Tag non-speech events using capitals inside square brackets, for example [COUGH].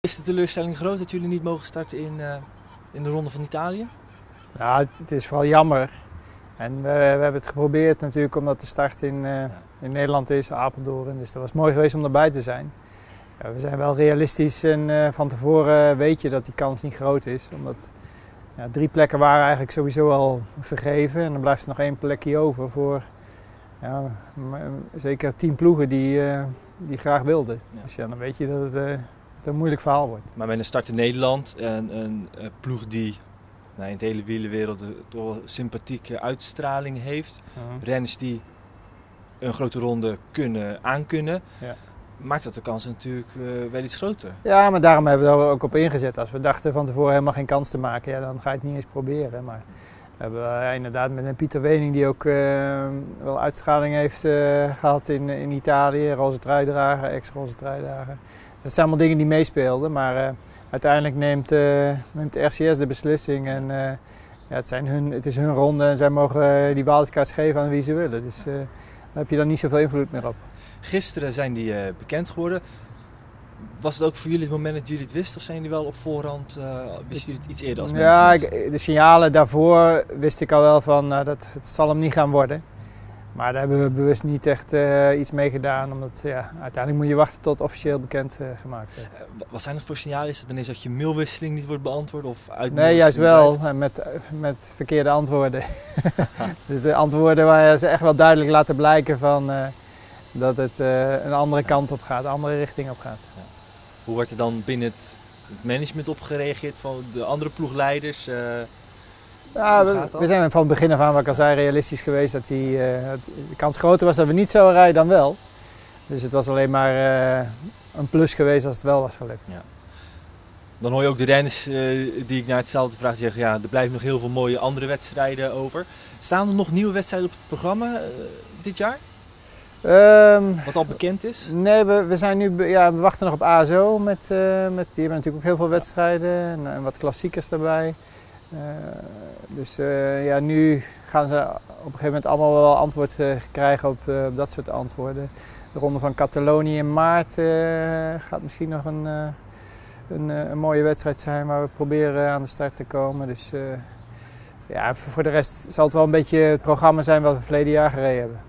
Is de teleurstelling groot dat jullie niet mogen starten in, uh, in de Ronde van Italië? Nou, het, het is vooral jammer. En we, we, hebben het geprobeerd natuurlijk omdat de start in, uh, in Nederland is, Apeldoorn. Dus dat was mooi geweest om erbij te zijn. Ja, we zijn wel realistisch en uh, van tevoren weet je dat die kans niet groot is. Omdat ja, drie plekken waren eigenlijk sowieso al vergeven. En dan blijft er nog één plekje over voor ja, zeker tien ploegen die, die graag wilden. Ja. Dus ja, dan weet je dat het, het, een moeilijk verhaal wordt. Maar met een start in Nederland en een, een ploeg die nou, in de hele wielenwereld toch een sympathieke uitstraling heeft. Uh -huh. Renners die een grote ronde kunnen aankunnen. Ja. Maakt dat de kans natuurlijk uh, wel iets groter. Ja, maar daarom hebben we er ook op ingezet. Als we dachten van tevoren helemaal geen kans te maken, ja, dan ga je het niet eens proberen. Maar we hebben inderdaad met een Pieter Wening die ook uh, wel uitstraling heeft gehad in, in Italië. Roze truidrager, ex-roze truidrager. Dus dat zijn allemaal dingen die meespeelden. Maar uiteindelijk neemt, neemt de RCS de beslissing. En ja, het, zijn hun, het is hun ronde en zij mogen die wildcards geven aan wie ze willen. Dus daar heb je dan niet zoveel invloed meer op. Gisteren zijn die bekend geworden. Was het ook voor jullie het moment dat jullie het wisten? Of zijn jullie wel op voorhand, uh, wisten jullie het iets eerder als Ja, ik, de signalen daarvoor wist ik al wel van uh, dat het zal hem niet gaan worden. Maar daar hebben we bewust niet echt uh, iets mee gedaan. Omdat ja, uiteindelijk moet je wachten tot officieel bekend gemaakt wordt. wat zijn het voor signalen? Is het ineens dat je mailwisseling niet wordt beantwoord? Of nee, juist wel. Met, met verkeerde antwoorden. [LAUGHS] dus de antwoorden waar ze echt wel duidelijk laten blijken van dat het uh, een andere kant op gaat, een andere richting op gaat. Ja. Hoe wordt er dan binnen het management op gereageerd van de andere ploegleiders? Uh, ja, we, we, zijn van het begin af aan, wat ik al zei, realistisch geweest dat die, uh, de kans groter was dat we niet zouden rijden dan wel. Dus het was alleen maar een plus geweest als het wel was gelukt. Ja. Dan hoor je ook de renners die ik naar hetzelfde vraag zeggen, ja, er blijven nog heel veel mooie andere wedstrijden over. Staan er nog nieuwe wedstrijden op het programma dit jaar? Um, Wat al bekend is? Nee, we, we, zijn nu, ja, we wachten nog op ASO. Met, uh, met, die hebben natuurlijk ook heel veel wedstrijden en, en wat klassiekers daarbij. Uh, dus uh, ja, nu gaan ze op een gegeven moment allemaal wel antwoord krijgen op, op, dat soort antwoorden. De ronde van Catalonië in maart gaat misschien nog een, een, een, mooie wedstrijd zijn waar we proberen aan de start te komen. Dus ja, voor de rest zal het wel een beetje het programma zijn wat we verleden jaar gereden hebben.